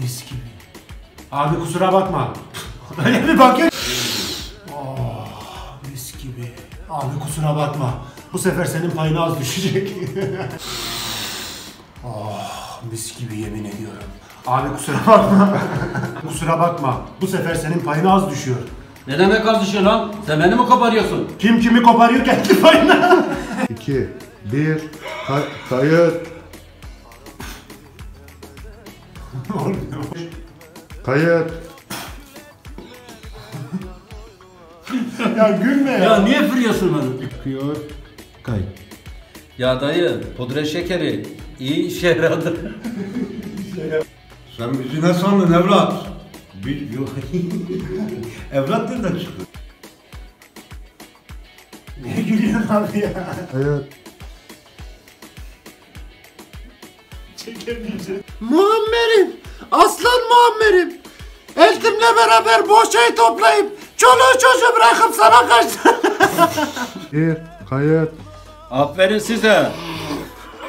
Mis gibi. Abi kusura bakma. Öyle bir bakıyor. Oh, mis gibi. Abi kusura bakma. Bu sefer senin payına az düşecek. oh, mis gibi yemin ediyorum. Abi kusura bakma. kusura bakma. Bu sefer senin payına az düşüyor. Ne demek az düşüyor lan? Sen beni mi koparıyorsun? Kim kimi koparıyor kendi payına. 2, 1, kayıt, kayıt. ya gülme ya. Ya niye fırıyorsun beni? Akıyor, kayıt. Ya dayı, pudra şekeri iyi işe yaradı. Sen bizi ne sandın evlat? Biz yok. evlat nereden çıktı? Niye gülüyorsun abi ya? Kayıt. Çekemeyeceğim. Muammer'im, aslan Muammer'im. Eltimle beraber bohçayı toplayıp çoluğu çocuğu bırakıp sana kaçtım. 1, kayıt. Aferin size.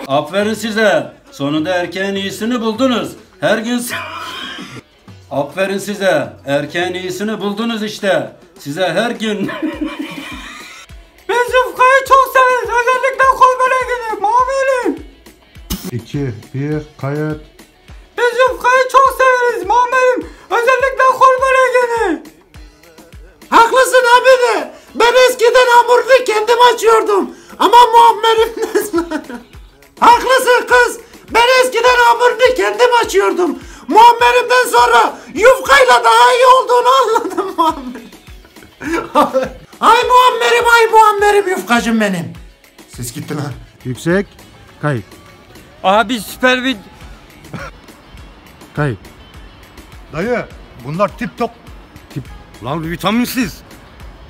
Aferin size. Sonunda erkeğin iyisini buldunuz. Her gün Aferin size. Erkeğin iyisini buldunuz işte. Size her gün Biz Yufka'yı çok severiz. Özellikle kol böreğini. Mavilim. 2, 1, kayıt. Hamurunu kendim açıyordum. Ama Muammer'im Haklısın kız. Ben eskiden hamurunu kendim açıyordum. Muammer'imden sonra yufkayla daha iyi olduğunu anladım Muammer. ay Muammer'im ay Muammer'im yufkacım benim. Ses gitti lan. Yüksek, kayıt. Abi süper bir... Kayıt. Dayı bunlar tip top. Tip. Lan vitaminsiz.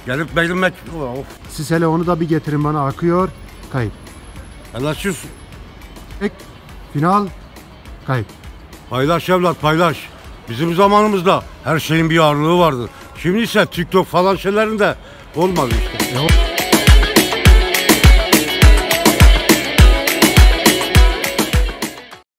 Gelip beğenmek. Of. Siz hele onu da bir getirin bana. Akıyor, kayıt. Helalsiz. Ek, final, kayıt. Paylaş evlat paylaş. Bizim zamanımızda her şeyin bir ağırlığı vardı. Şimdi ise TikTok falan şeylerinde olmadı işte. O-